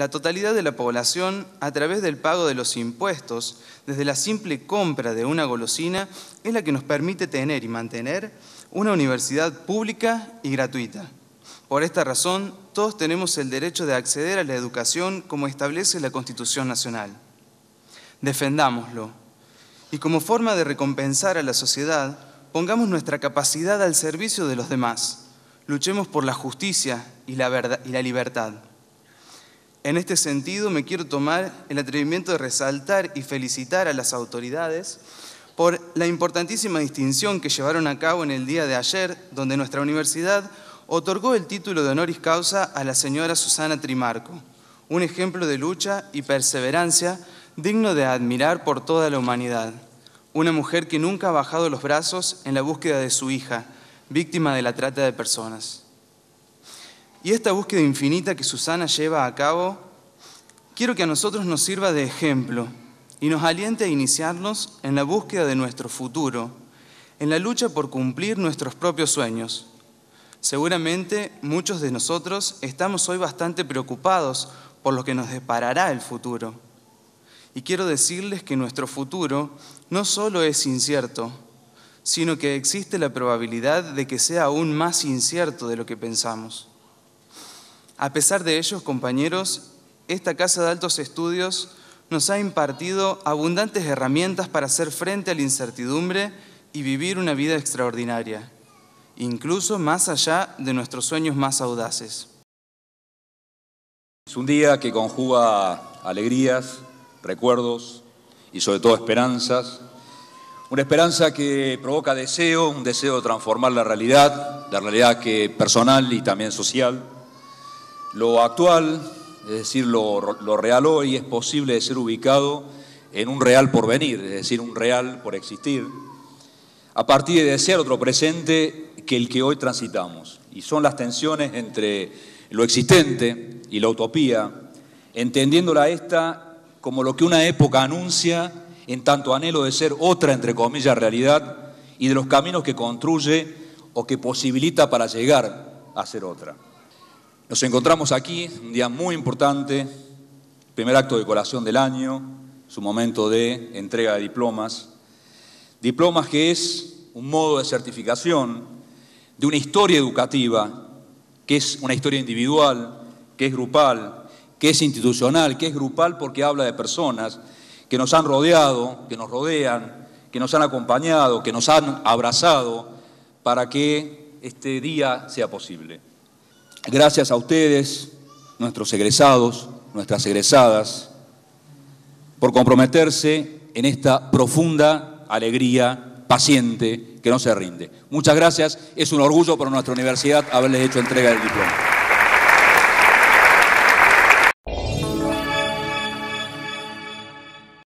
la totalidad de la población, a través del pago de los impuestos, desde la simple compra de una golosina, es la que nos permite tener y mantener una universidad pública y gratuita. Por esta razón, todos tenemos el derecho de acceder a la educación como establece la Constitución Nacional. Defendámoslo. Y como forma de recompensar a la sociedad, pongamos nuestra capacidad al servicio de los demás. Luchemos por la justicia y la, verdad, y la libertad. En este sentido, me quiero tomar el atrevimiento de resaltar y felicitar a las autoridades por la importantísima distinción que llevaron a cabo en el día de ayer, donde nuestra universidad otorgó el título de honoris causa a la señora Susana Trimarco, un ejemplo de lucha y perseverancia digno de admirar por toda la humanidad. Una mujer que nunca ha bajado los brazos en la búsqueda de su hija, víctima de la trata de personas. Y esta búsqueda infinita que Susana lleva a cabo, quiero que a nosotros nos sirva de ejemplo y nos aliente a iniciarnos en la búsqueda de nuestro futuro, en la lucha por cumplir nuestros propios sueños. Seguramente muchos de nosotros estamos hoy bastante preocupados por lo que nos deparará el futuro. Y quiero decirles que nuestro futuro no solo es incierto, sino que existe la probabilidad de que sea aún más incierto de lo que pensamos. A pesar de ello, compañeros, esta Casa de Altos Estudios nos ha impartido abundantes herramientas para hacer frente a la incertidumbre y vivir una vida extraordinaria, incluso más allá de nuestros sueños más audaces. Es un día que conjuga alegrías, recuerdos y sobre todo esperanzas. Una esperanza que provoca deseo, un deseo de transformar la realidad, la realidad que personal y también social lo actual, es decir, lo, real hoy, es posible de ser ubicado en un real porvenir, es decir, un real por existir, a partir de desear otro presente que el que hoy transitamos. Y son las tensiones entre lo existente y la utopía, entendiéndola esta como lo que una época anuncia en tanto anhelo de ser otra, entre comillas, realidad y de los caminos que construye o que posibilita para llegar a ser otra. Nos encontramos aquí, un día muy importante, primer acto de decoración del año, su momento de entrega de diplomas. Diplomas que es un modo de certificación de una historia educativa, que es una historia individual, que es grupal, que es institucional, que es grupal porque habla de personas que nos han rodeado, que nos rodean, que nos han acompañado, que nos han abrazado para que este día sea posible. Gracias a ustedes, nuestros egresados, nuestras egresadas, por comprometerse en esta profunda alegría paciente que no se rinde. Muchas gracias, es un orgullo para nuestra universidad haberles hecho entrega del diploma.